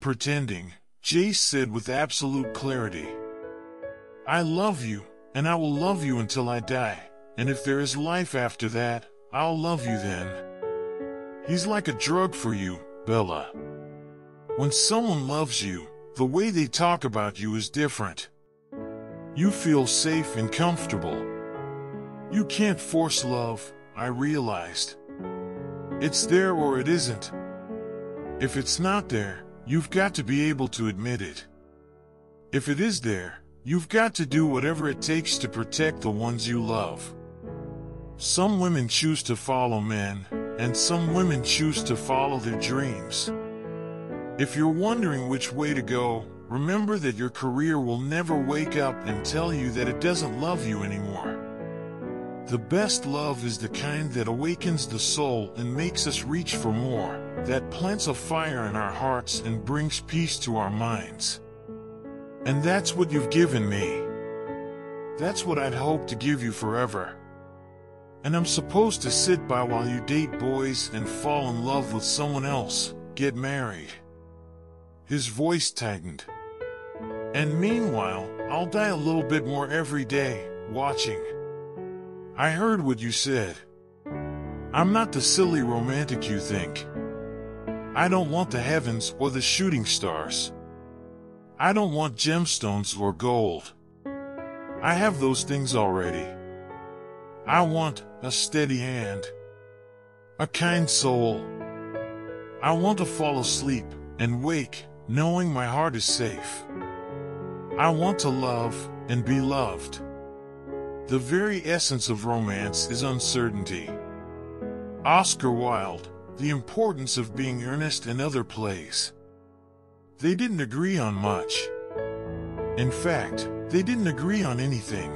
Pretending, Jace said with absolute clarity. I love you, and I will love you until I die, and if there is life after that, I'll love you then. He's like a drug for you, Bella. When someone loves you, the way they talk about you is different. You feel safe and comfortable. You can't force love, I realized. It's there or it isn't. If it's not there, you've got to be able to admit it. If it is there, you've got to do whatever it takes to protect the ones you love. Some women choose to follow men, and some women choose to follow their dreams. If you're wondering which way to go, remember that your career will never wake up and tell you that it doesn't love you anymore. The best love is the kind that awakens the soul and makes us reach for more, that plants a fire in our hearts and brings peace to our minds. And that's what you've given me. That's what I'd hoped to give you forever. And I'm supposed to sit by while you date boys and fall in love with someone else, get married. His voice tightened. And meanwhile, I'll die a little bit more every day, watching. I heard what you said. I'm not the silly romantic you think. I don't want the heavens or the shooting stars. I don't want gemstones or gold. I have those things already. I want a steady hand, a kind soul. I want to fall asleep and wake knowing my heart is safe. I want to love and be loved. The very essence of romance is uncertainty. Oscar Wilde, The Importance of Being Earnest and Other Plays. They didn't agree on much. In fact, they didn't agree on anything.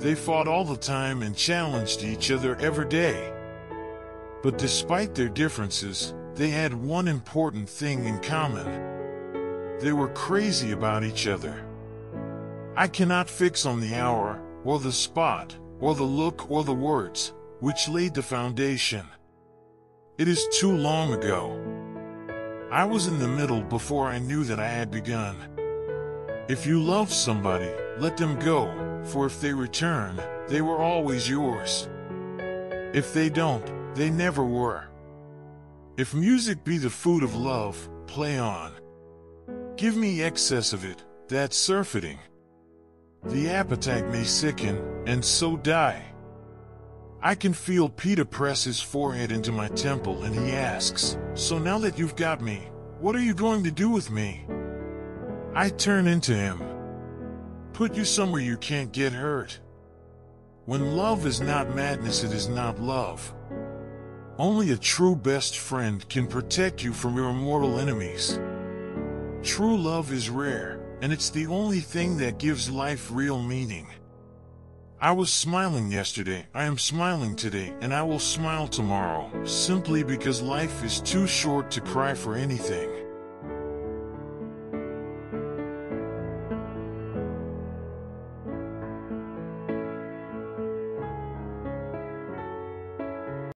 They fought all the time and challenged each other every day. But despite their differences, they had one important thing in common. They were crazy about each other. I cannot fix on the hour, or the spot, or the look, or the words, which laid the foundation. It is too long ago. I was in the middle before I knew that I had begun. If you love somebody, let them go, for if they return, they were always yours. If they don't, they never were. If music be the food of love, play on. Give me excess of it, that's surfeiting. The appetite may sicken, and so die. I can feel Peter press his forehead into my temple and he asks, So now that you've got me, what are you going to do with me? I turn into him. Put you somewhere you can't get hurt. When love is not madness, it is not love. Only a true best friend can protect you from your immortal enemies. True love is rare, and it's the only thing that gives life real meaning. I was smiling yesterday, I am smiling today, and I will smile tomorrow, simply because life is too short to cry for anything.